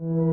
you